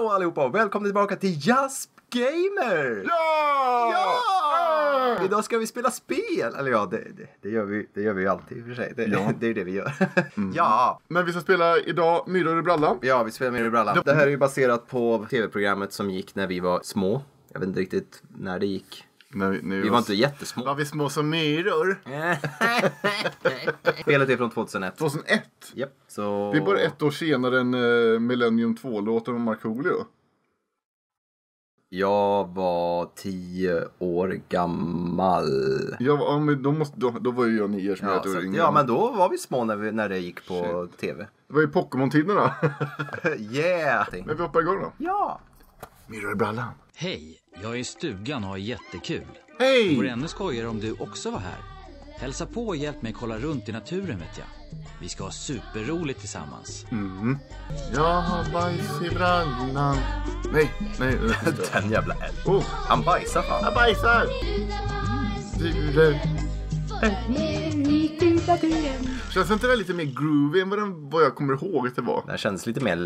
Hallå allihopa och välkomna tillbaka till Jasp Gamer! Ja! Ja! Idag ska vi spela spel! Eller ja, det, det, det, gör, vi, det gör vi ju alltid i och för sig. Det, Ja. det är det vi gör. Ja! Men vi ska spela idag Myror i brallan. Ja, vi spelar med i brallan. Det här är ju baserat på tv-programmet som gick när vi var små. Jag vet inte riktigt när det gick. När vi, när Vi var inte jättesmå. Var vi små som myror? Spelet är från 2001. 2001. Japp, så... Det är bara ett år senare än uh, Millennium 2-låten om Markoolio. Jag var tio år gammal. Var- ja, men då, måste, då, då var ju jag nio som Ja, jag så, ett år yngre. ja, men då var vi små när, vi, när det gick på tv. Det var ju Pokémon-tiderna. yeah! men vi hoppar igång då. Ja! Myror i brallan. Hej, jag är i stugan och har jättekul. Hej! Vore ännu skojigare om du också var här. Hälsa på och hjälp mig kolla runt i naturen vet jag. Vi ska ha superroligt tillsammans. Jag har bajs i brallan. Nej, nej. Den jävla älg. oh, Han bajsar fan. jag bajsar! Känns inte det lite mer groovy än vad, den, vad jag kommer ihåg att det var? Den känns lite mer,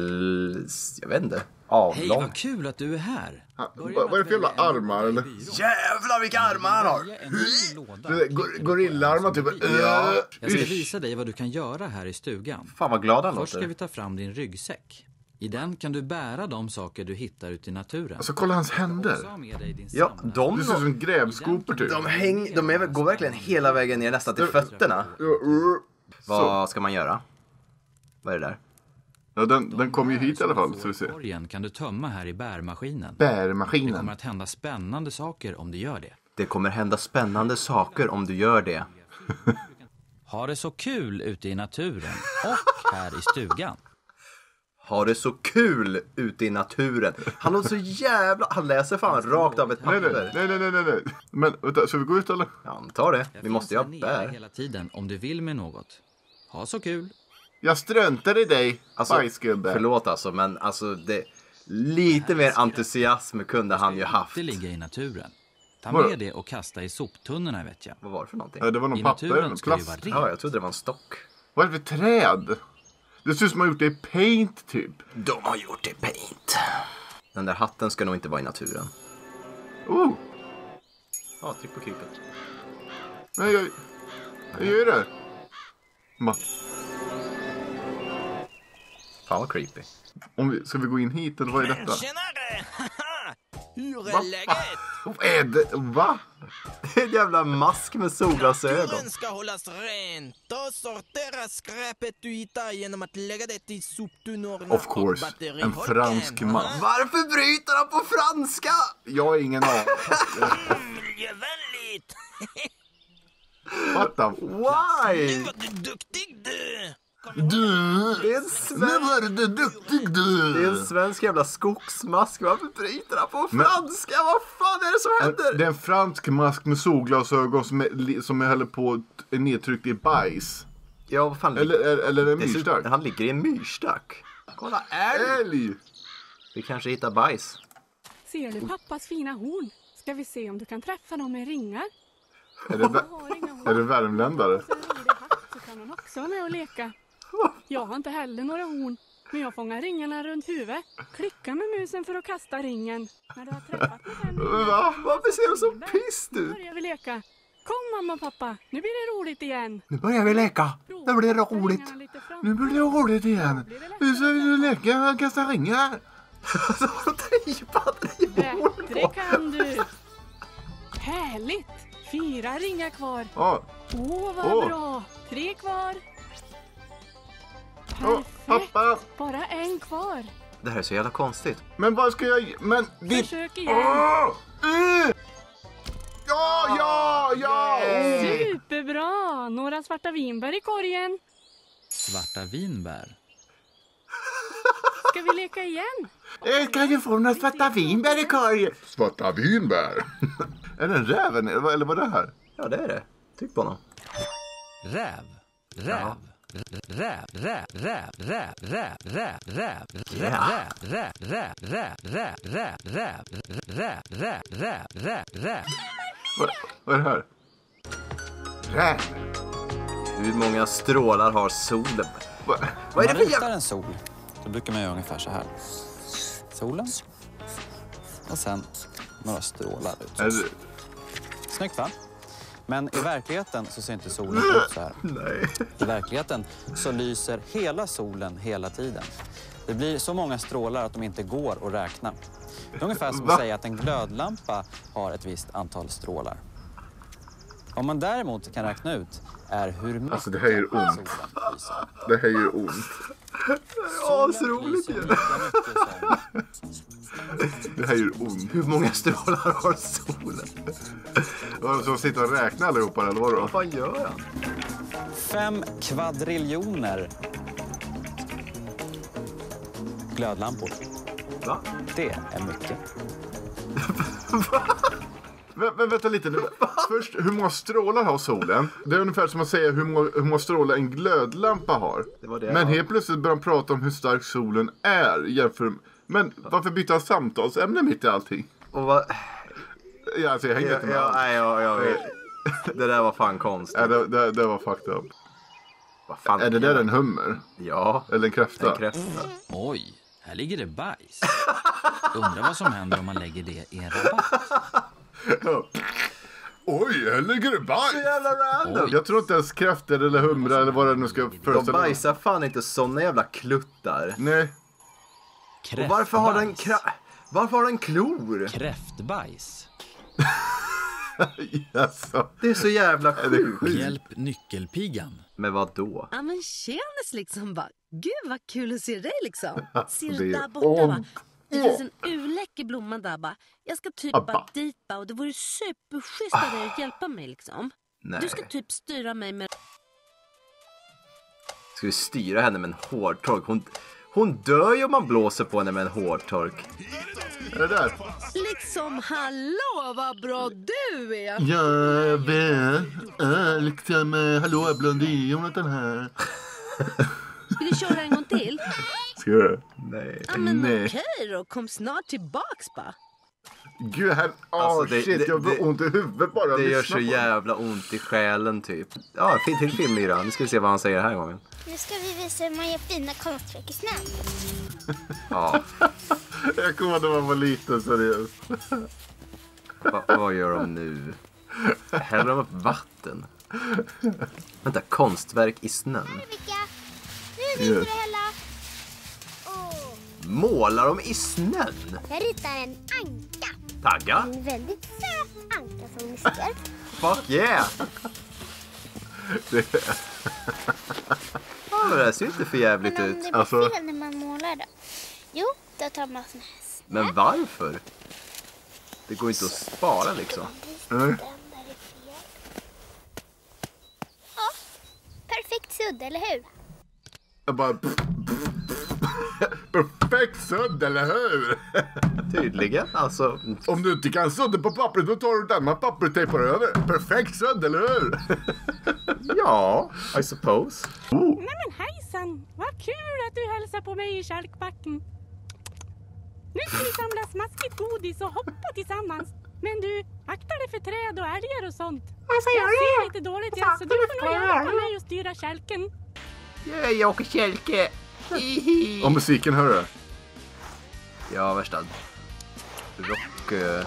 jag vet inte, Hej, avlång. vad kul att du är här. Ha, Börja vad- är det för jävla armar, eller? Jävlar vilka armar han har! Gorillaarmar typ. Ja. Äh, Jag ska visa dig vad du kan göra här i stugan. Fan vad glad han Först ska låter. vi ta fram din ryggsäck. I den kan du bära de saker du hittar ute i naturen. Alltså kolla hans händer. Ja, de, Det ser ut som grävskopor typ. de, häng, de är, går verkligen hela vägen ner nästan till fötterna. Ja, uh. Så. Vad ska man göra? Vad är det där? Ja, den, den kom ju hit i alla fall, så vi ser. Korgen kan du tömma här i bärmaskinen. Det Bärmaskinen. kommer att hända spännande saker om du gör det. Det kommer hända spännande saker om du gör det. Ha det så kul ute i naturen och här i stugan. Ha det så kul ute i naturen. Han låter så jävla... Han läser fan rakt av ett Nej, papper. nej, nej, nej, nej, nej. Men vänta, ska vi gå ut eller? Ja, ta det. Vi Jag måste ju ha bär. hela tiden om du vill med något. Ha så kul. Jag struntar i dig, Alltså, bajsgubbe. förlåt alltså, men alltså det... Lite mer entusiasm kunde han ju haft. Det ligger i naturen. Ta Vadå? med det och kasta i soptunnorna vet jag. Vad var det för någonting? Ja, det var någon I papper, naturen ska det ju plast. vara Ja, rent. jag trodde det var en stock. Vad är det för träd? Det ser ut som man har gjort det i paint typ. De har gjort det i paint. Den där hatten ska nog inte vara i naturen. Oh, Ja, tryck på krypet. nej, jag, jag gör det. Ma, Fan vad creepy. om vi, ska vi gå in hit eller vad är detta? Tjenare! Hur Va? är läget? Vad är det? Va? Det är en jävla mask med solglasögon. Naturen ska hållas rent och sortera skräpet du hittar genom att lägga det i soptunnorna Of course, en fransk man. Varför bryter han på franska? Jag har ingen aning. Miljövänligt! What the... Why? Vad du duktig du! Du! Det är en Nu svensk, var du duktig det är en du! svensk jävla skogsmask. Varför bryter han på Men- franska? Vad fan är det som händer? Det är en fransk mask med solglasögon som är, som är håller på är nedtryckt i bajs. Ja, vad fan. Eller, eller, eller en myrstack. Han ligger i en myrstack. Kolla, älg! Älg! Vi kanske hittar bajs. Ser du pappas fina horn? Ska vi se om du kan träffa dem med ringar? Är det, Jag är det värmländare? Så kan hon också vara med och leka. Jag har inte heller några horn. Men jag fångar ringarna runt huvudet. Klicka med musen för att kasta ringen. När du har träffat med fem Va? Varför ser de så piss nu ut? börjar vi leka. Kom mamma och pappa, nu blir det roligt igen. Nu börjar vi leka. Nu blir det roligt. Nu blir det roligt igen. Nu ska vi leka kasta ringar. Så tejpade i horn Bättre kan du. Härligt! Fyra ringar kvar. Åh, vad Åh. bra! Tre kvar. Åh, pappa. Bara en kvar. Det här är så jävla konstigt. men vad ska jag... Men ditt... Försök igen. Åh! Uh! Ja, ja, ja! Oh! Superbra! Några svarta vinbär i korgen. Svarta vinbär. Ska vi leka igen? Eh, Kan jag få några svarta vinbär i korgen? Svarta vinbär? är det en räven eller vad är det här? Ja, det är det. Tryck på honom. Räv. Räv. Räv, räv, räv, räv, räv, räv, räv, räv, räv, räv, räv, räv, räv, räv, räv, räv, räv, räv, räv. Vad, är det här? Räv? Hur många strålar har solen? Va? Vad är det för jävla... en sol, då brukar man göra ungefär så här. solen och sen några strålar ut. Snyggt va? Men i verkligheten så ser inte solen ut så här. Nej. I verkligheten så lyser hela solen hela tiden. Det blir så många strålar att de inte går att räkna. Det är ungefär som att säga att en glödlampa har ett visst antal strålar. Om man däremot kan räkna ut är hur mycket Alltså, det här gör ont. solen lyser. Det här gör ont. Asroligt ju. som Det här gör ont. Hur många strålar har solen? Vad, Så sitter och räknar allihopa eller vadå? Vad fan gör han? fem kvadriljoner glödlampor. Va? Det är mycket. Men, men vänta lite nu. Först, hur många strålar har solen? Det är ungefär som att säga hur många, hur många strålar en glödlampa har. Det var det, men ja. helt plötsligt börjar han prata om hur stark solen är. Jämför, men varför bytte han samtalsämne mitt i allting? Och vad... Ja, alltså, jag hängde Ja, inte med ja, nej, jag vet. Det där var fan konstigt. Ja, det, det, det var fucked up. Fan Är det där en hummer? Ja, Eller en kräfta? en kräfta. Oj, här ligger det bajs. Undrar vad som händer om man lägger det i en rabatt. Oj, här ligger det bajs! Jävla random! Jag tror inte ens kräftor eller humrar eller vad det nu ska De föreställa vara. bajsar fan inte såna jävla kluttar. Nej. Och varför har den Kräftbajs. kra... Varför har den klor? Kräftbajs. Alltså. Det är så jävla sjukt. Hjälp nyckelpigan. Men vad då? Ja men tjenis liksom bara. Gud vad kul att se dig liksom. Ser du är där borta va? Det finns en urläcker blomma där bara. Jag ska typ Abba. bara bara och det vore superschysst av dig att hjälpa mig liksom. Nej. Du ska typ styra mig med... Ska vi styra henne med en hårtork? Hon, hon dör ju om man blåser på henne med en hårtork. Är det där? Liksom hallå vad bra du är! Jag vet. Äh, liksom, äh, hallå blondin, Jonathan här. Vill du köra en gång till? Ska det? Nej. Ja men Nej. okej då, kom snart tillbaks bara. Gud, här, åh Alltså, det- shit, det- jag får det- ont i huvudet bara. Det gör så på jävla ont i själen typ. Ja, fin- till filmyra. Nu ska vi se vad han säger den här gången. Nu ska vi visa hur man gör fina konstverk i snön. Ja, det. Jag kommer ihåg när man var liten, seriöst. va, vad gör de nu? Häller de upp vatten? Vänta, konstverk i snön? Vilka? Nu visar Yes. du hela. Målar de i snön? jag ritar en anka. Tagga? En väldigt söt anka som ni ser. Fuck yeah! Ja, det där ser inte för jävligt Men om ut. det blir Alltså- fel när man målar då? Jo, då tar man sån här Men varför? Det går inte att spara liksom. Ja, perfekt sudd, eller hur? Jag bara... Perfekt sudd, eller hur? Tydligen, alltså. Om du inte kan sudda på pappret, då tar du ett annat papper och tejpar över. Perfekt sudd, eller hur? Ja, I suppose. Nej men hejsan! Vad kul att du hälsar på mig i kälkbacken. Nu ska vi samla smaskigt godis och hoppa tillsammans. Men du, akta dig för träd och älgar och sånt. Varför Jag gör ser lite dåligt Vad ja, fan så du får nog hjälpa mig att styra kälken. Yeah, jag åker kälke. Och musiken, hör du? Ja, värsta rock... eh.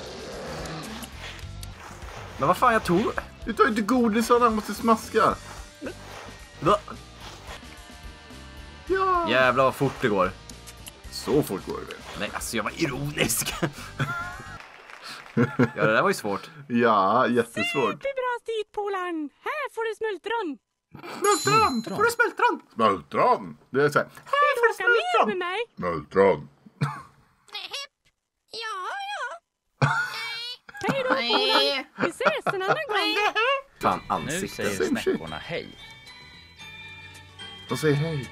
Men vad fan, jag tog... Du tar ju inte godisarna, han måste smaska. Va? Ja. Jävlar vad fort det går. Så fort går det. Nej, alltså jag var ironisk. ja, det där var ju svårt. Ja, jättesvårt. Superbra styrt polaren! Här får du smultron! Smultron! Får du smultron? Smultron! Det är så här. Vill du åka med mig? Smultron. Ja, ja. Hej då polaren! Vi ses en annan gång! Fan, Nu ansikte. säger Same shit. snäckorna hej. Och säg hej.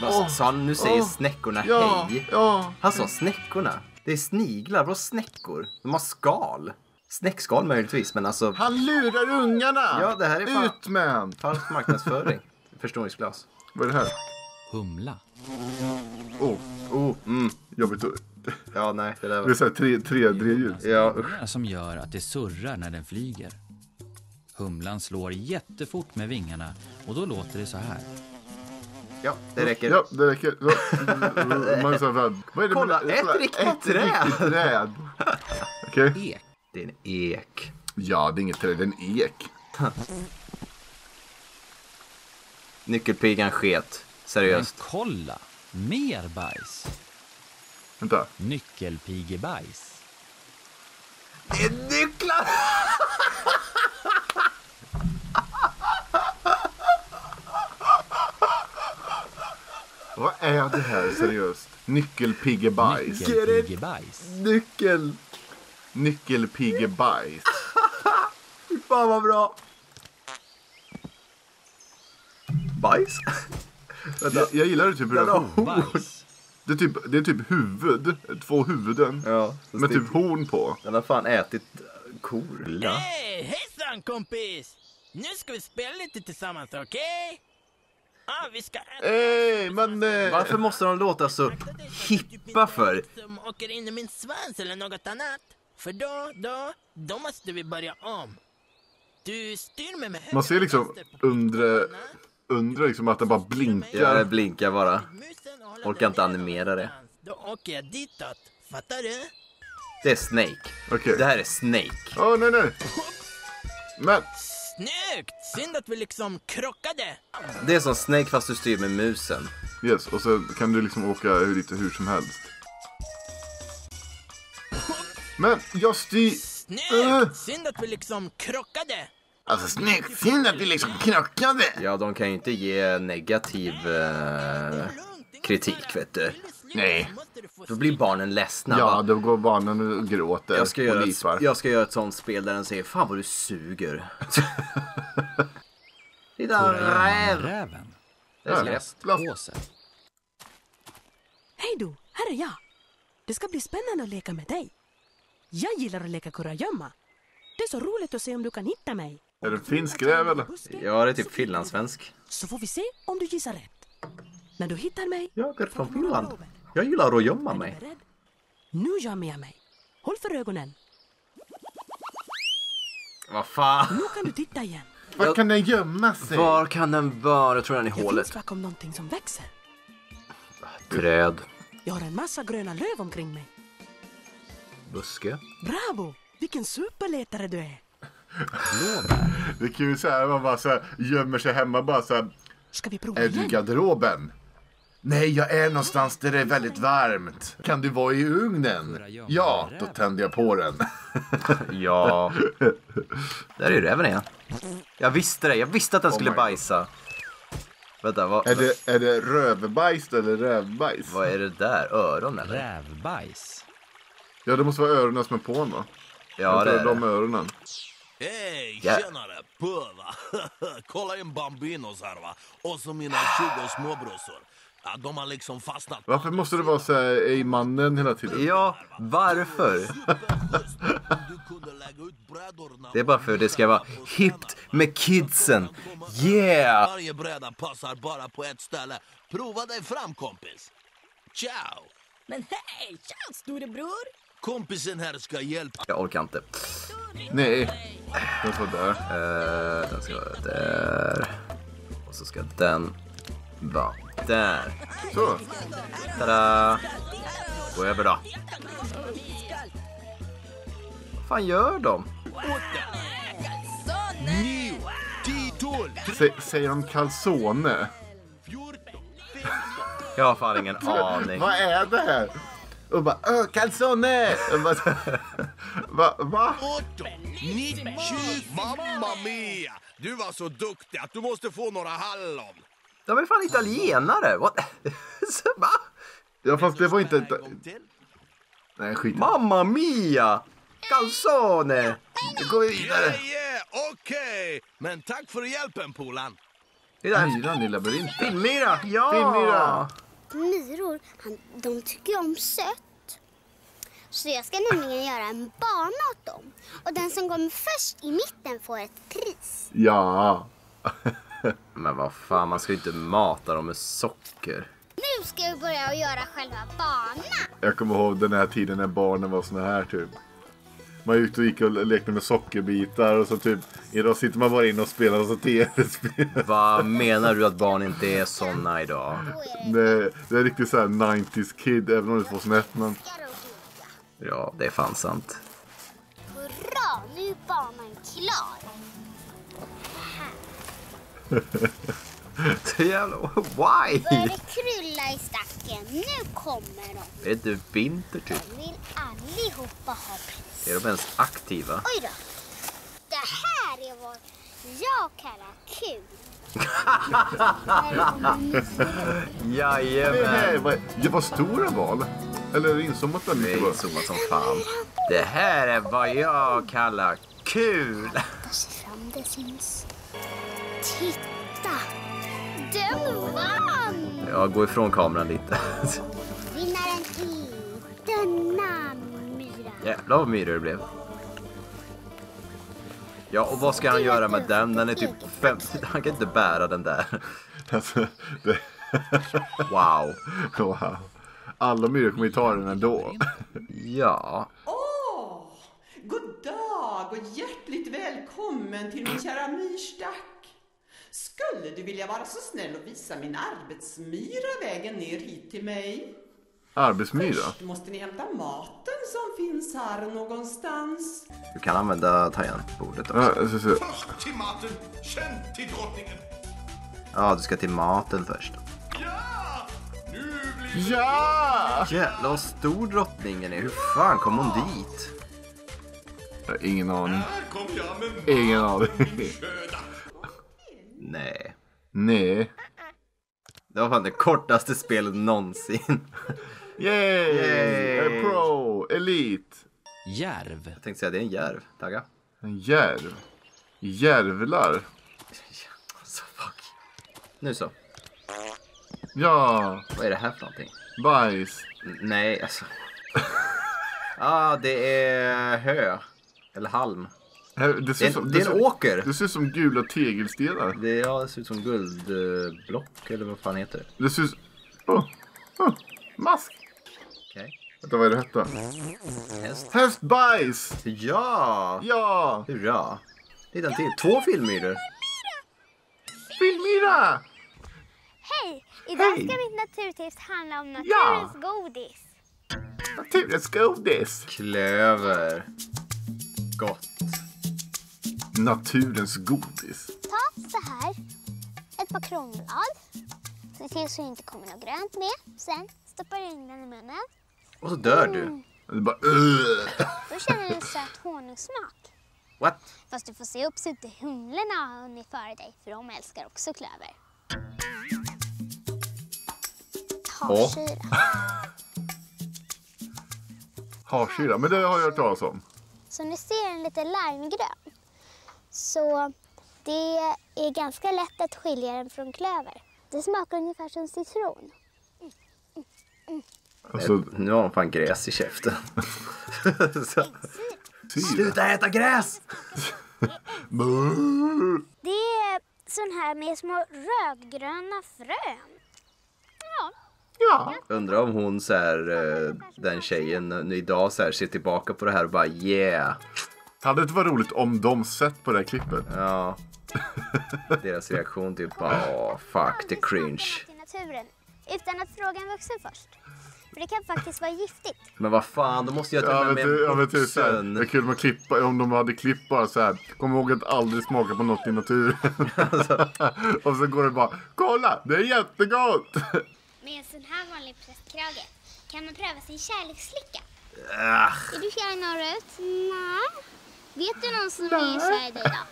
Vad sa han? Nu säger Åh. snäckorna Ja, hej. ja. Han sa snäckorna. Det är sniglar, vadå snäckor? De har skal. Snäckskal möjligtvis, men alltså Han lurar ungarna! Ja, det här är fan- Ut med han. falsk marknadsföring. Förstoringsglas. Vad är det här? Humla. Oh, Oh, mm. jobbigt. att- Ja, nej, det där Det är var... så här tre, tre drejljud. Ja, usch. Som gör att det surrar när den flyger. Humlan slår jättefort med vingarna och då låter det så här. Ja, det räcker. Ja, det räcker. Så, man är så här, vad är det Kolla, ett riktigt ett träd. riktigt träd. Okej. Ek. Det är en ek. Ja, det är inget träd, det är en ek. Nyckelpigan sket. Men Seriöst. kolla! Mer bajs. Vänta. Nyckelpigebajs. Det är nycklar! Vad är det här seriöst? Nyckelpiggebajs. Nyckelpigebajs. Nyckel! Nyckelpiggebajs. Fy fan vad bra! Bajs? Vänta. Jag, jag gillar det typ hur det, har Bajs. det, är typ, det är typ huvud. Två huvuden. Ja, Med typ horn på. Den har fan ätit äh, kor. Ja. Hej, hejsan kompis! Nu ska vi spela lite tillsammans, okej? Ah, vi ska äta... Ey, men... Eh, Varför måste de låta så hippa för? Som åker in i min svans eller något annat. För då, då, då måste vi börja om. Du styr mig med höger Man ser liksom undre, undre liksom att den bara Ja, det blinkar. blinkar bara. Orkar inte animera det. Då åker jag ditåt. Fattar du? Det är Snake. Okej. Det här är Snake. Åh, nej, nej. Men, Snyggt! Synd att vi liksom krockade. Det är som Snake fast du styr med musen. yes. Och så kan du liksom åka hur- lite hur som helst. Men, jag styr... Snyggt! Uh. Synd att vi liksom krockade. Alltså, snyggt. Synd att vi liksom knackade. Ja, de kan ju inte ge negativ eh, kritik, vet du. Nej. Då blir barnen ledsna. Ja, va? då går barnen och gråter jag, ska och göra ett, lipar. jag ska göra ett sånt spel där den säger Fan vad du suger. Titta, räv! Räven. Ja, Plastpåse. Hej du, här är jag. Det ska bli spännande att leka med dig. Jag gillar att leka kurragömma. Det är så roligt att se om du kan hitta mig. Är det en finsk räv eller? Ja, det är typ finlandssvensk. Så får vi se om du gissar rätt. När du hittar mig... Jag är från Finland. Jag gillar att gömma du mig. Nu gömmer jag mig. Håll för ögonen. Vad fan? Nu kan du titta igen. Var kan den gömma sig? Var kan den vara? Jag tror den är i Jag hålet. finns bakom någonting som växer. Träd. Jag har en massa gröna löv omkring mig. Buske. Bravo! Vilken superletare du är. Det är kul så här, man bara så här, gömmer sig hemma bara så här. Ska vi prova Är du i igen? garderoben? Nej, jag är någonstans där det är väldigt varmt. Kan du vara i ugnen? Ja, då tänder jag på den. Ja. Där är ju räven igen. Jag visste det. Jag visste att den skulle my God. bajsa. Vänta, vad, Är det, är det rövbajs eller rävbajs? vad är det där? Öron eller? Rävbajs. Ja, det måste vara öronen som är på va? Ja, det är de det. öronen. Hej, Ja. tjenare! Pöva! Kolla in Bambinos här va. Och så mina 20 småbrorsor. Ja, de har liksom fastnat. Varför måste det vara så här, ej mannen hela tiden? Ja, varför? Du kunde lägga ut brädorna. Det är bara för att det ska vara hippt med kidsen. Yeah! Varje bräda passar bara på ett ställe. Prova dig fram kompis. Ciao! Men hej, tja storebror! Kompisen här ska hjälpa Jag orkar inte. Nej, den står där. Eh, den ska vara där. Och så ska den vara där. Så. Tada! Gå över då. Vad fan gör de? Sä, säger de calzone? Jag har fan ingen aning. Vad är det här? Och bara, öh, calzone! Och bara, Va? Mamma mia! Du var så duktig att du måste få några hallon. De är fan italienare. What? Så, Va? Ja, fast det var inte... Nej, skit. Mamma mia! Calzone! Gå vidare. Yeah, yeah, okej. Men tack för hjälpen polan. Myran i labyrinten. Filmmyra! Ja! Myror, han, de tycker om sött. Så jag ska nämligen göra en bana åt dem. Och den som kommer först i mitten får ett pris. Ja. Men vad fan, man ska ju inte mata dem med socker. Nu ska vi börja att göra själva banan. Jag kommer ihåg den här tiden när barnen var såna här typ. Man gick och gick och lekte med sockerbitar och så typ Idag sitter man bara inne och spelar alltså tv-spel. Vad menar du att barn inte är såna idag? Det, det är riktigt så här 90s kid, även om det är 2001. Men Ja, det är fan sant. Hurra, nu är banan klar. Så jävla... Why? Börjar det krylla i stacken? Nu kommer de. Är det vinter typ? De vill allihopa ha pris. Är de ens aktiva? Oj då. Det här är vad jag kallar kul. det Jajamän. vad, ja, vad stor den var. Eller inzoomat väldigt Det är inzoomat som fan. Det här är vad jag kallar kul. Det syns. Titta! Den vann! Jag går ifrån kameran lite. Vinnaren är denna myra. Jävlar vad myror det blev. Ja, och vad ska han göra med den? Den är typ 50. Han kan inte bära den där. Alltså, det, Wow. wow. Alla myror kommer ju ta den ändå. Ja. Åh, god dag och hjärtligt välkommen till min kära myrstack. Skulle du vilja vara så snäll och visa min arbetsmyra vägen ner hit till mig? Arbetsmyra? Först måste ni hämta maten som finns här någonstans. Du kan använda tangentbordet Ja, också. så, så. Först till maten, sen till drottningen. Ja, du ska till maten först. Ja! Nu blir Ja! Jävlar vad stor drottningen är. Hur fan kom hon dit? Jag har ingen aning. Ingen aning. Nej. Nej. Det var fan det kortaste spelet någonsin. Yay! Yay! Pro! Elite! Järv. Jag tänkte säga det är en järv. Tagga. En järv. Järvlar. Alltså fuck. Nu så. Ja! Vad är det här för någonting? Bajs. N- nej, alltså. ah, det är hö. Eller halm. Det, Det ser är, som, en, det är ser, en åker. det ser ut som gula tegelstenar. Det, ja, det ser ut som guldblock eller vad fan heter det? Det ser ut... Oh, oh, mask! Vänta, vad är det hette? Häst. Hästbajs! Ja! Ja! Hurra! Lite till. Två filmmyror. Filmmyra! Hej! Idag Hej. ska mitt naturtips handla om Ja. naturens godis. Naturens godis! Klöver. Gott. Naturens godis. Ta så här, ett par kronblad. Se till så det inte kommer något grönt med. Sen stoppar du in den i munnen. Och så dör du. Det är bara... Uh. Då känner du en söt honungssmak. What? Fast du får se upp så inte humlorna har hunnit före dig, för de älskar också klöver. Havsyra. Harsyra, men det har jag hört talas om. Så ni ser en lite limegrön. Så det är ganska lätt att skilja den från klöver. Det smakar ungefär som citron. Alltså, Nu har hon fan gräs i käften. Sluta äta gräs! Det är sån här med små rödgröna frön. Ja, Ja. Undrar om hon så här, eh, den tjejen nu idag så här, ser tillbaka på det här och bara yeah. Hade det inte varit roligt om de sett på det här klippet? Ja. Deras reaktion typ bara åh fuck det är cringe. naturen utan att fråga en vuxen först. För det kan faktiskt vara giftigt. Men vad fan, då måste jag ta Ja med mig ty, en ja, men typ såhär, det är kul med klippa, om de hade klippt bara såhär. Kom ihåg att aldrig smaka på något i naturen. och så går det bara, kolla det är jättegott! Med en sån här vanlig prästkrage kan man pröva sin kärleksslicka. Ah, Är du kär i norrut? Nej. Vet du någon som är kär i dig då?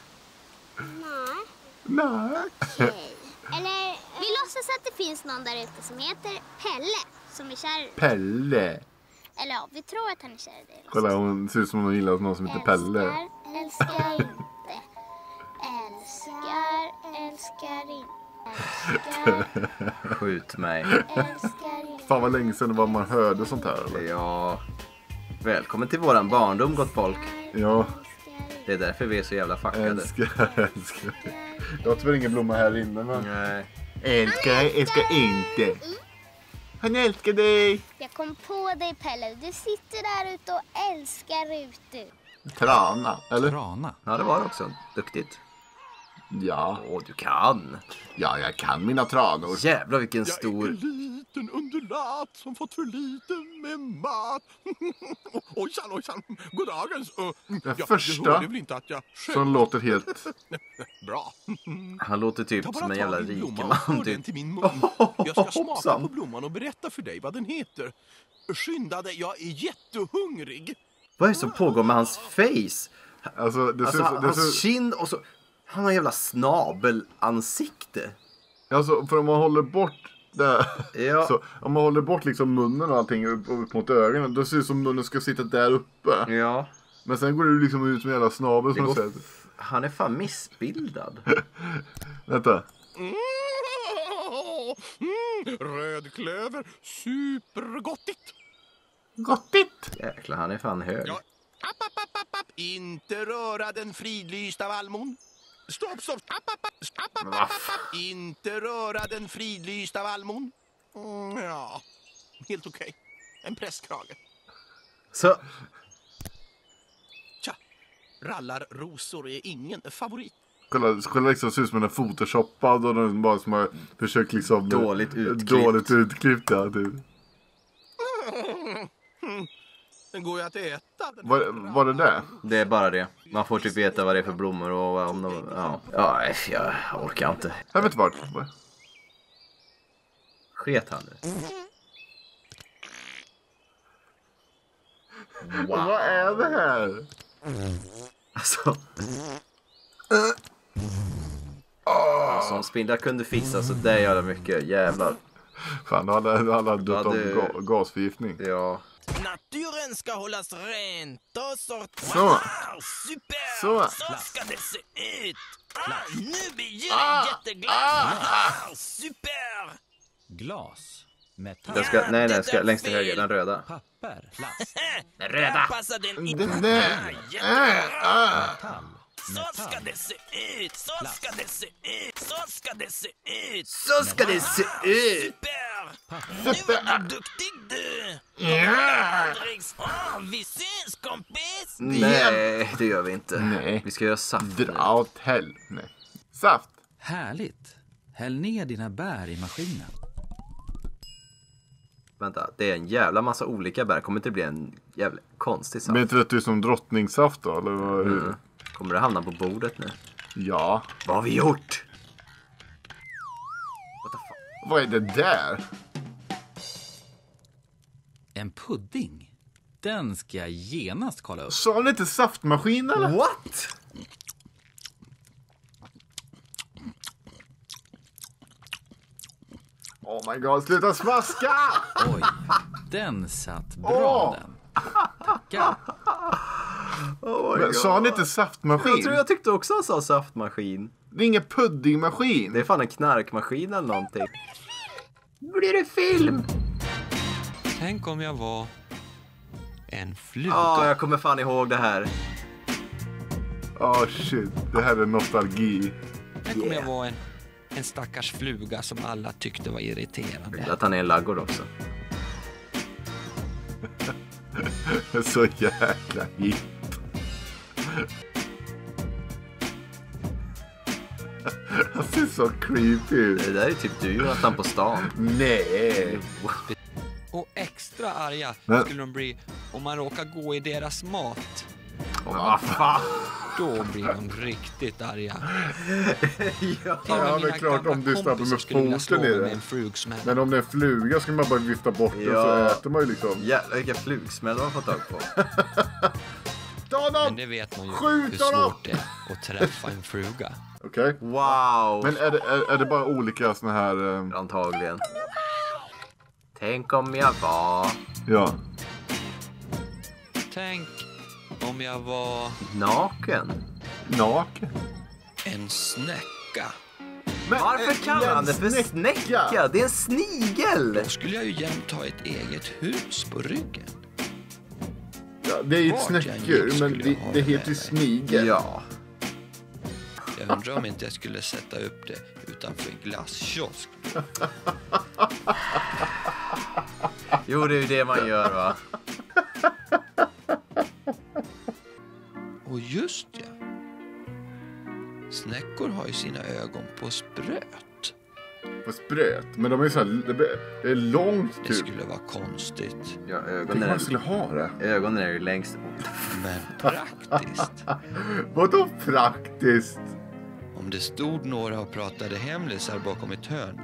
Nej. Nej. Okej. Eller vi låtsas att det finns någon där ute som heter Pelle som är kär i dig. Pelle. Eller ja, vi tror att han är kär i dig. Kolla hon ser ut som hon gillar någon som heter Pelle. Älskar, inte. Älskar, älskar inte. Älskar, skjut mig. älskar. Fan vad länge sedan det var man hörde sånt här eller? Ja. Välkommen till våran barndom gott folk. Ja, Det är därför vi är så jävla fuckade. älskar, älskar. Jag har tyvärr ingen blomma här inne men. Nej. Älskar, älskar inte. Han älskar dig. Jag kom på dig Pelle. Du sitter där ute och älskar ut du. Trana, eller? Trana. Ja, det var det också. Duktigt. Ja. Åh, du kan. Ja, jag kan mina tranor. Jävlar vilken Jag är stor... en liten undulat som fått för lite med mat. Ojsan, ojsan. Goddagens. Den ja, första jag. Som låter helt... Bra. Han låter typ som en jävla rikeman. Typ. till min mun. Jag ska smaka på blomman och berätta för dig vad den heter. Skynda dig, jag är jättehungrig. Vad är det som pågår med hans face? Alltså, det Alltså, ser, det hans ser, kind och så... Han har en jävla snabelansikte. alltså, för om man håller bort det, Ja. så, om man håller bort liksom munnen och allting upp, upp mot ögonen, då ser det som om munnen ska sitta där uppe. Ja. Men sen går det liksom ut som en jävla snabel på något sätt. Han är fan missbildad. Vänta. Mm, rödklöver, supergottigt. Gottigt! Jäklar, han är fan hög. Ja. App, app, app, app, app. Inte röra den fridlysta vallmon. Stopp, stopp. App, app, app, app, app, app, app, app. Inte röra den fridlysta vallmon. Mm, ja, helt okej. En presskrage. Så... Tja, rallarrosor är ingen favorit. Kolla, kolla liksom ser ut som den är photoshoppad och den bara som har försökt liksom... Dåligt utklippt. Dåligt utklippt, ja. Typ. Mm. Den går ju att äta. Var, var det det? Det är bara det. Man får typ veta vad det är för blommor och om de... Ja. Ja, jag orkar inte. Jag vet inte vart. Sket han nu? Vad är det här? Alltså... Alltså om spindlar kunde fixa så där jävla mycket. Jävlar. Fan, då hade då hade han dött av det- ga, gasförgiftning. Ja. Naturen ska hållas rent och så... Så. Wow, super! Så. Så ska det se ut! Ah, nu blir djuren jätteglada! Wow, super! Glas. Metall. Den ska, nej, nej, ska längst till höger. Den röda. Papper. Plast. Den röda! passar den inte. Den där. Ah, jättebra! Metall. Så ska det se ut! Så ska det se ut! Så ska det se ut! Så ska det se ut! Super! Nu var du duktig du! Vi syns kompis! Nej, det gör vi inte. Nej. Vi ska göra saft. Dra åt. Nej. Saft. Härligt. Häll ner dina bär i maskinen. Vänta, det är en jävla massa olika bär. Kommer inte det bli en jävla konstig saft? Men inte vet du som drottningssaft då? Eller vad? Mm. Kommer det hamna på bordet nu? Ja. Vad har vi gjort? What the fuck? Vad är det där? En pudding. Den ska jag genast kolla upp. Sa han inte saftmaskin eller? What? Oh my god, sluta smaska! Oj, den satt bra Åh! den. Tackar. Oh my Men, God. sa han inte saftmaskin? Jag tror jag tyckte också han sa saftmaskin. Det är ingen puddingmaskin. Det är fan en knarkmaskin eller någonting. Blir det film? Tänk om jag var en fluga. Ja, jag kommer fan ihåg det här. Oh shit, det här är nostalgi. Tänk om jag var en, en stackars fluga som alla tyckte var irriterande. Att han är en laggård också. Så jäkla hippt. Han ser så creepy ut. Det där är typ du Jonathan på stan. Nej. Extra arga Men- skulle de bli om man råkar gå i deras mat. Och vad fan. Då blir de riktigt arga. ja. Till Ja, men klart om du kompisar med skulle foten i det. Men om det är en fluga ska man bara vifta bort den så Ja. äter man ju liksom. Jävlar vilka flugsmäll de har fått tag på. Men det vet man ju Skjut hur svårt det är att träffa en fluga. Okej. Wow. Men är det, är, är det bara olika såna här... eh, Antagligen. Tänk om jag var Ja. Tänk om jag var naken. Naken? en snäcka. Varför kallar han det för snäcka? Det är en snigel! Då skulle jag ju jämt ha ett eget hus på ryggen. ja det är ju ett gick men det, det heter ju snigel. Ja. Jag undrar om inte jag skulle sätta upp det utanför en glasskiosk. Jo, det är ju det man gör va. Och just ja. Snäckor har ju sina ögon på spröt. På spröt. Men de är så här, det det är långt Det typ. skulle vara konstigt. Ja, ögonen om man är, skulle ha det. ögonen är ju längst Men praktiskt. Vadå praktiskt? Om det stod några och pratade hemlisar bakom ett hörn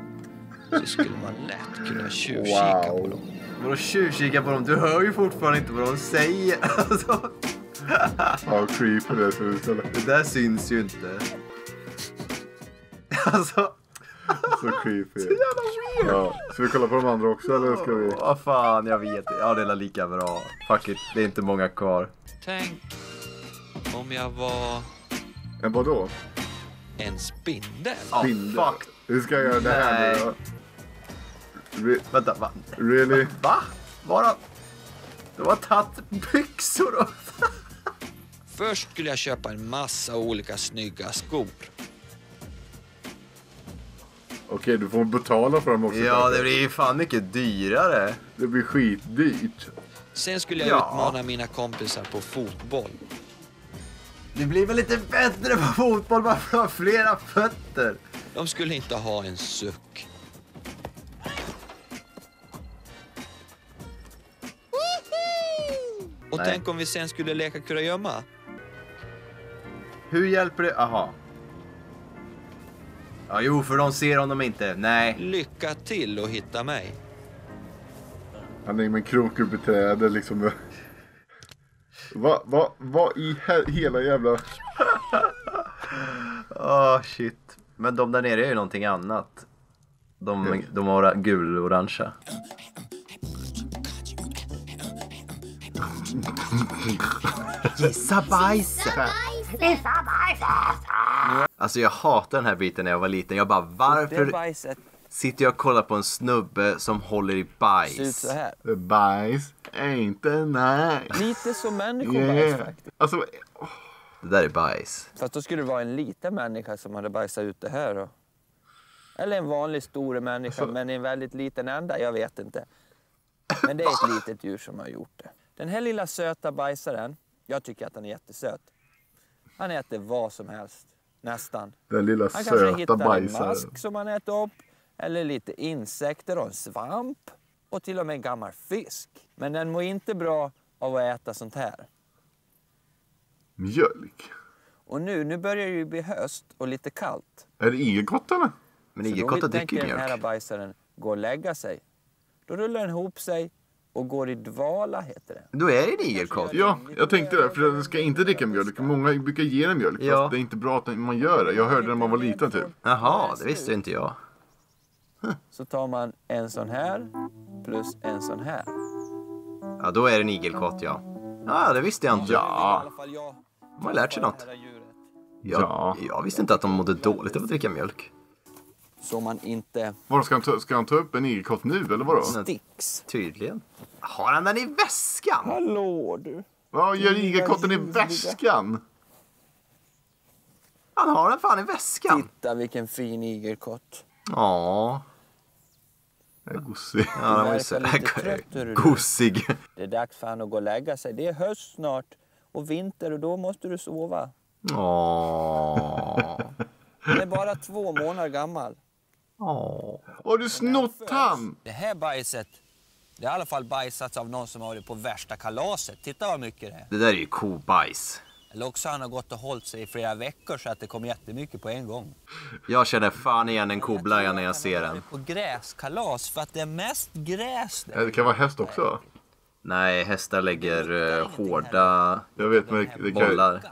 så skulle man lätt kunna tjuvkika på Wow. dem. Vadå tjuvkika på dem? Du hör ju fortfarande inte vad de säger. Alltså, Ja, creepy det ser ut. eller? det där syns ju inte. Alltså, Så creepy. Ja. Ska vi kolla på de andra också eller ska vi? vad fan, jag vet. Ja, det är lika bra. Fuck it, det är inte många kvar. Tänk om jag var En vadå? en spindel. Ja, Spindel. fuck. Hur ska jag göra det här nu då? Re- Vänta, va? really? Va? Bara... De har tagit byxor och... Först skulle jag köpa en massa olika snygga skor. Okej, du får betala för dem också. Ja, det blir ju fan mycket dyrare. det blir skitdyrt. Sen skulle jag Ja. utmana mina kompisar på fotboll. Det blir väl lite bättre på fotboll bara för att ha flera fötter. De skulle inte ha en suck. Och Nej. tänk om vi sen skulle leka kurragömma. Hur hjälper det? Aha. Ja, jo, för de ser honom inte. Nej. Lycka till att hitta mig. Han är med en krok upp i trädet liksom. Vad va, va i he hela jävla... Åh, shit. Men de där nere är ju någonting annat. De, de gul-orangea. Gissa bajset! Alltså jag hatar den här biten när jag var liten. Jag bara, varför bajset sitter jag och kollar på en snubbe som håller i bajs? här. Bajs är inte nice. Lite som människobajs Yeah. faktiskt. Alltså, Det där är bajs. Fast då skulle det vara en liten människa som hade bajsat ut det här då. Eller en vanlig stor människa men en väldigt liten ända, jag vet inte. Men det är ett litet djur som har gjort det. Den här lilla söta bajsaren, jag tycker att han är jättesöt. Han äter vad som helst, nästan. den lilla Han kanske söta hittar en bajsaren. mask som han äter upp, eller lite insekter och en svamp och till och med en gammal fisk. Men den mår inte bra av att äta sånt här. Mjölk. Och nu, nu börjar det ju bli höst och lite kallt. Är det igelkottarna? Men Så då igelkottar dricker ju tänker den här mjölk. bajsaren gå och lägga sig. Då rullar den ihop sig och går i dvala, heter det. Då är det en igelkott. Ja, jag tänkte det. För den ska inte dricka mjölk. Många brukar ge den mjölk. Ja. Fast det är inte bra att man gör det. Jag hörde det när man var liten typ. Jaha, det visste inte jag. Så tar man en sån här plus en sån här. Ja, då är det en igelkott, ja. Ja, det visste jag inte. Ja. Man har lärt sig något. Ja. jag visste inte att de mådde dåligt av att dricka mjölk. Så man inte Vadå, ska han, ta, ska han ta upp en igelkott nu eller vadå? sticks. Tydligen. Har han den i väskan? Hallå du. Vad gör igelkotten i väskan? Han har den fan i väskan. Titta vilken fin igelkott. Ja. Jag är gosig. Ja, den var ju så trött. Det är dags för han att gå och lägga sig. Det är höst snart och vinter och då måste du sova. Åh. Den är bara två månader gammal. Åh. Har du snott han? Det här bajset, det har i alla fall bajsats av någon som har varit på värsta kalaset. Titta vad mycket det är. Det där är ju kobajs. Eller också han har gått och hållit sig i flera veckor så att det kom jättemycket på en gång. Jag känner fan igen en koblaja när jag ser den. På gräskalas för att det är mest gräs där. Det kan vara häst också. Nej, hästar lägger eh, hårda Jag vet, men det, det kan... bollar.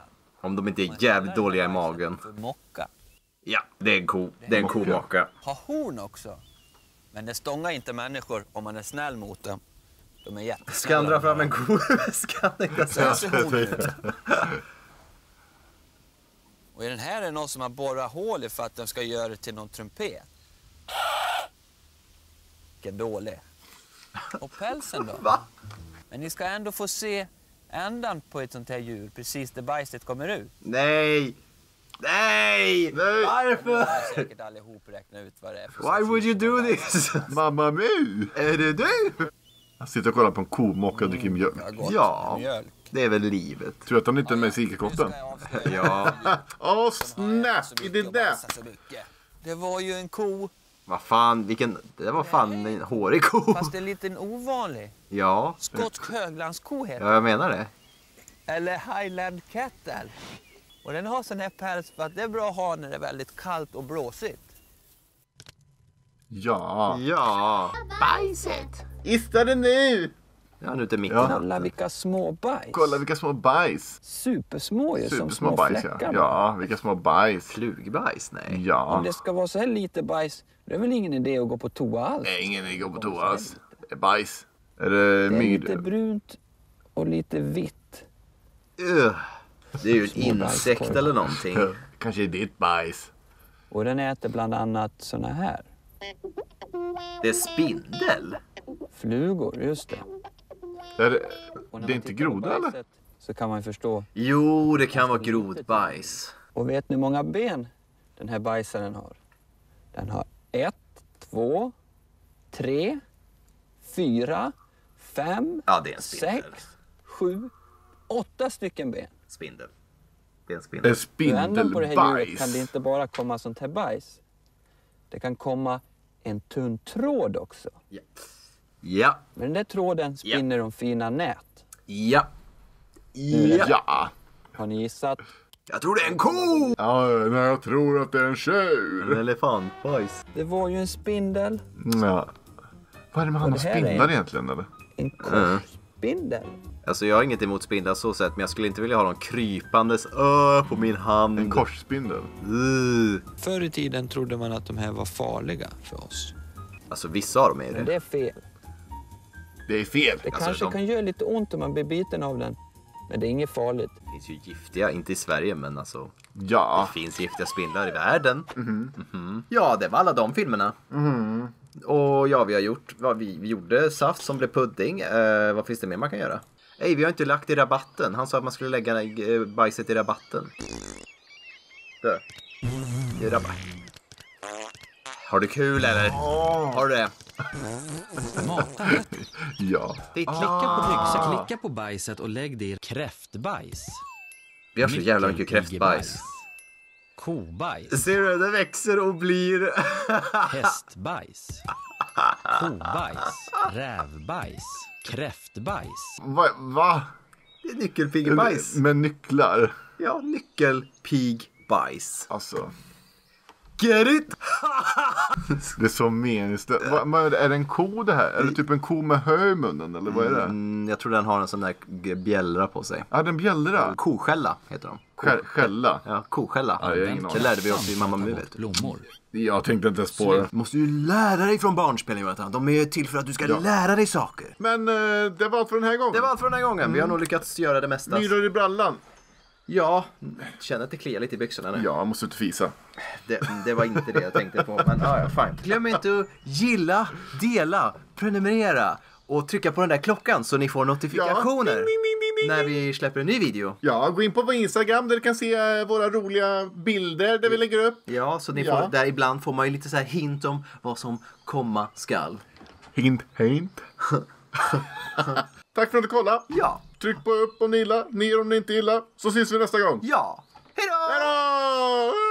Om de inte är jävligt dåliga i magen. För mocka. Ja, det är en ko. Det är en komocka. Har horn också. Men det stångar inte människor om man är snäll mot dem. De är jättesnälla. Ska han dra fram en ko ur väskan? Och i den här är det någon som har borrat hål i för att den ska göra det till någon trumpet. Vilken dålig. Och pälsen då? Va? Men ni ska ändå få se ändan på ett sånt här djur precis där bajset kommer ut. Nej! Nej! Nej. Varför? säkert allihop räknat ut vad det är för Why would you do this? Mamma Mu! Är det du? Jag sitter och kollar på en komocka och dricker mjölk. Ja. Det är väl livet. Tur att han inte är med i Sigelkotten. Ja. Åh, snap! I det där! Det var ju en ko, Vad fan, vilken... Det var fan en hårig ko. fast en liten ovanlig. Ja. Skotsk höglandsko heter Ja, jag menar det. Eller Highland Cattle. Och den har sån här päls för att det är bra att ha när det är väldigt kallt och blåsigt. Ja. Ja. Bajset. Ista det nu! Ja, nu till mitten. Ja. Kolla vilka små bajs. Kolla vilka små bajs. Supersmå ju, som Supersmå små bajs ja. fläckar. Ja, vilka små bajs. Flugbajs? Nej. Ja. Om det ska vara så här lite bajs, det är väl ingen idé att gå på toa alls? Nej, ingen idé att gå på toa alls. Det är bajs. Är det Det är lite brunt och lite vitt. Ugh. Det är ju en insekt eller någonting. Kanske är ditt bajs. Och den äter bland annat såna här. Det är spindel. Flugor, just det. Är det, det är inte groda eller? Så kan man förstå. Jo, det kan vara grodbajs. Och vet ni hur många ben den här bajsaren har? Den har ett, två, tre, fyra, fem, Ja, det är en spindel. sex, sju, åtta stycken ben. Spindel. Det är en spindel. I änden på det här djuret spindelbajs? kan det inte bara komma sånt här bajs. Det kan komma en tunn tråd också. Ja. Med den där tråden spinner de fina nät. Ja. Ja. Ja. Har ni gissat? Jag tror det är en ko! Ja, när jag tror att det är en tjur. En elefantbajs. Det var ju en spindel. Ja. Vad är det med han Och är- spindlar egentligen eller? En korsspindel. Alltså jag har inget emot spindlar så sett, men jag skulle inte vilja ha dem krypandes ö, på min hand. En korsspindel? Uh. Förr i tiden trodde man att de här var farliga för oss. Alltså vissa av dem är ju Men det. det är fel. Det är fel. Det Alltså, kanske de- kan göra lite ont om man blir biten av den. Men det är inget farligt. Det finns ju giftiga, inte i Sverige men alltså. Ja. Det finns giftiga spindlar i världen. Mhm. Mhm. Ja, det var alla de filmerna. Mhm. Och ja, vi har gjort vad vi, vi gjorde. Saft som blev pudding. Eh, vad finns det mer man kan göra? Nej, vi har inte lagt i rabatten. Han sa att man skulle lägga eh, bajset i rabatten. Dö. I rabatt. Har du kul eller? Har du det? Ja. Klicka på ryggsäck, klicka på bajset och lägg det i kräftbajs. Vi har så jävla mycket kräftbajs. Kobajs. Ser du? Det växer och blir... Hästbajs. Kobajs. Rävbajs. Kräftbajs. Va? va? Det är nyckelpigebajs. Med nycklar? Ja, nyckelpigbajs. Alltså. Get it? Det är så meningslöst. Är, det? en ko det här? Är det typ en ko med hö i munnen eller vad är det? Mm, jag tror den har en sån där bjällra på sig. Ja, den bjällra. Koskälla heter de. Skä- Skälla? Ja, koskälla. Ja, det lärde vi oss i Mamma Mu. vet du. Blommor. Jag tänkte inte ens på det. Du måste ju lära dig från barnspelen Jonathan. De är till för att du ska Ja. lära dig saker. Men eh, det var allt för den här gången. Det var allt för den här gången. Vi har nog lyckats göra det mesta. Myror i brallan. Ja, känner att det kliar lite i byxorna nu. Ja, jag måste ut och fisa. Det, det var inte det jag tänkte på. Men ja, ja, fine. Glöm inte att gilla, dela, prenumerera och trycka på den där klockan så ni får notifikationer Ja. När vi släpper en ny video. Ja, gå in på vår Instagram där du kan se eh, våra roliga bilder där vi lägger upp. Ja, så ni Ja. får, där ibland får man ju lite så här hint om vad som komma skall. Hint, hint. Tack för att du kollade. Ja. Tryck på upp om ni gillar, ner om ni inte gillar. Så ses vi nästa gång. Ja. Hej då!